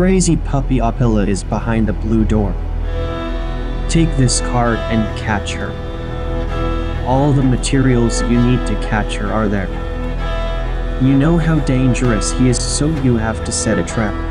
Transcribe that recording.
crazy puppy Opila is behind the blue door. Take this card and catch her. All the materials you need to catch her are there. You know how dangerous he is, so you have to set a trap.